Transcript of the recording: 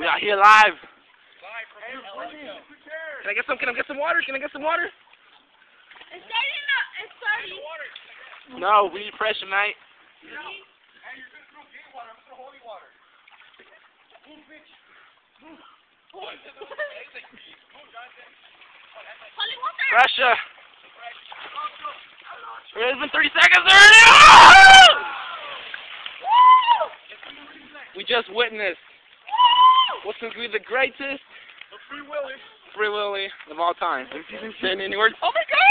We out here live. Can I get some? Can I get some water? Can I get some water? It's starting up. It's starting. No, we need pressure, mate. Holy water. Pressure. It's been 30 seconds already. We just witnessed what's going to be the greatest Free Willy. Free Willy of all time. Have you any words? Oh my god!